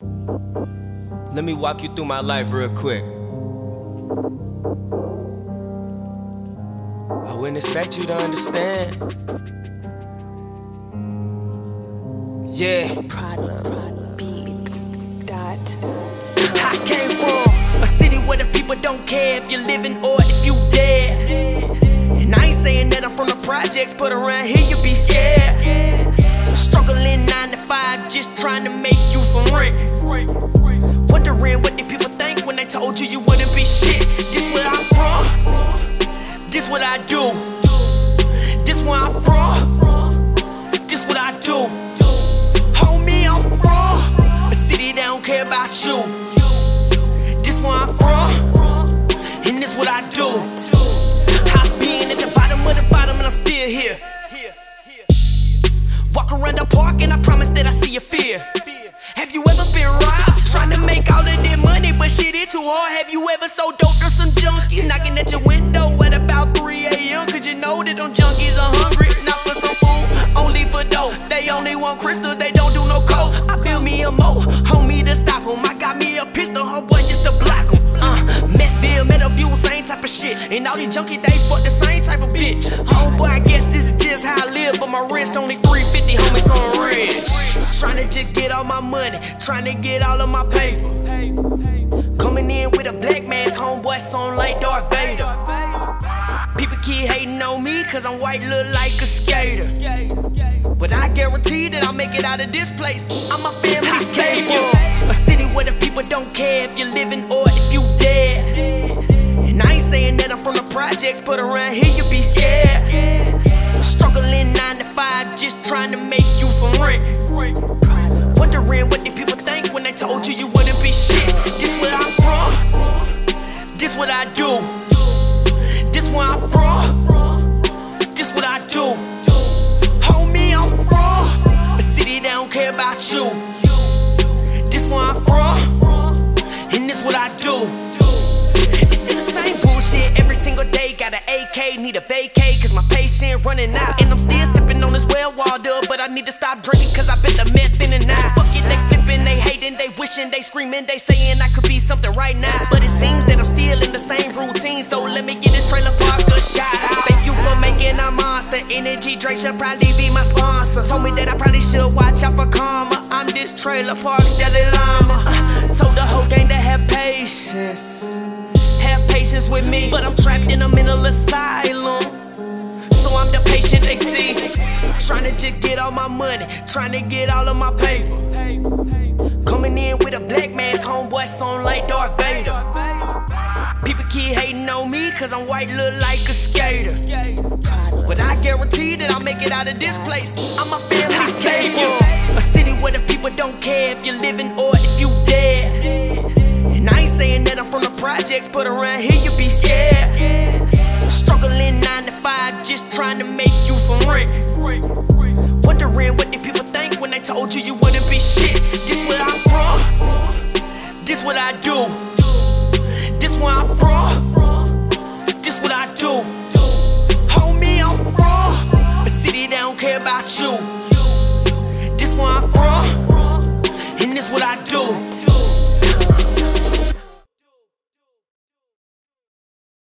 Let me walk you through my life real quick. I wouldn't expect you to understand. Yeah. Pride love, beats, dot. I came from a city where the people don't care if you're living or if you dead. And I ain't saying that I'm from the projects, but around here you be scared. Struggling five, just trying to make you some rent. Wondering what the people think when they told you you wouldn't be shit. This where I'm from. This what I do. This where I'm from. This what I do. Homie, I'm from a city that don't care about you. This where I'm from, and this what I do. I've been at the bottom of the bottom, and I'm still here. Walk around the park, and I promise I see your fear. Have you ever been robbed? Trying to make all of that money, but shit, it's too hard. Have you ever sold dope to some junkies? Knocking at your window at about 3 a.m. Cause you know that them junkies are hungry. Not for some food, only for dope. They only want crystals, they don't do no coke. I build me a mo, homie to stop 'em. I got me a pistol, homeboy, just to block 'em. Uh, Metville, Meadowview, same type of shit. And all these junkies, they fuck the same type of bitch. Homeboy, I guess this is just how I live, but my rent's only 350, get trying to get all of my paper. Coming in with a black mask, homeboy, song like Darth Vader. People keep hating on me, cause I'm white, look like a skater. But I guarantee that I'll make it out of this place. I'm a family savior. A city where the people don't care if you're living or if you dead. And I ain't saying that I'm from the projects, but around here you be scared. Struggling nine to five, just trying to make you some rent. Wondering what the people think when they told you you wouldn't be shit. This where I'm from. This what I do. This where I'm from. This what I do. Homie, I'm from a city that don't care about you. This where I'm from, and this what I do. It's still the same bullshit every single day. Got an AK, need a vacay, cause my patient running out. And I'm still this well walled up, but I need to stop drinking, cause I bet the meth in and out. Fuck it, they flipping, they hating, they wishing, they screaming, they saying I could be something right now. But it seems that I'm still in the same routine, so let me get this trailer park a shout out. Thank you for making a monster. Energy Drake should probably be my sponsor. Told me that I probably should watch out for karma. I'm this trailer park steady llama. Uh, told the whole gang to have patience. Have patience with me, but I'm trapped in a mental asylum. So I'm the patient they see. Trying to just get all my money, trying to get all of my paper. Coming in with a black mask, homeboy, song like Darth Vader. People keep hating on me, cause I'm white, look like a skater. But I guarantee that I'll make it out of this place. I'm a family savior. A city where the people don't care if you're living or if you dead. And I ain't saying that I'm from the projects, but around here you be scared. Struggling trying to make you some rent. Wondering what the people think when they told you you wouldn't be shit. This where I'm from. This what I do. This where I'm from. This what I do. Homie, I'm from a city that don't care about you. This where I'm from, and this what I do.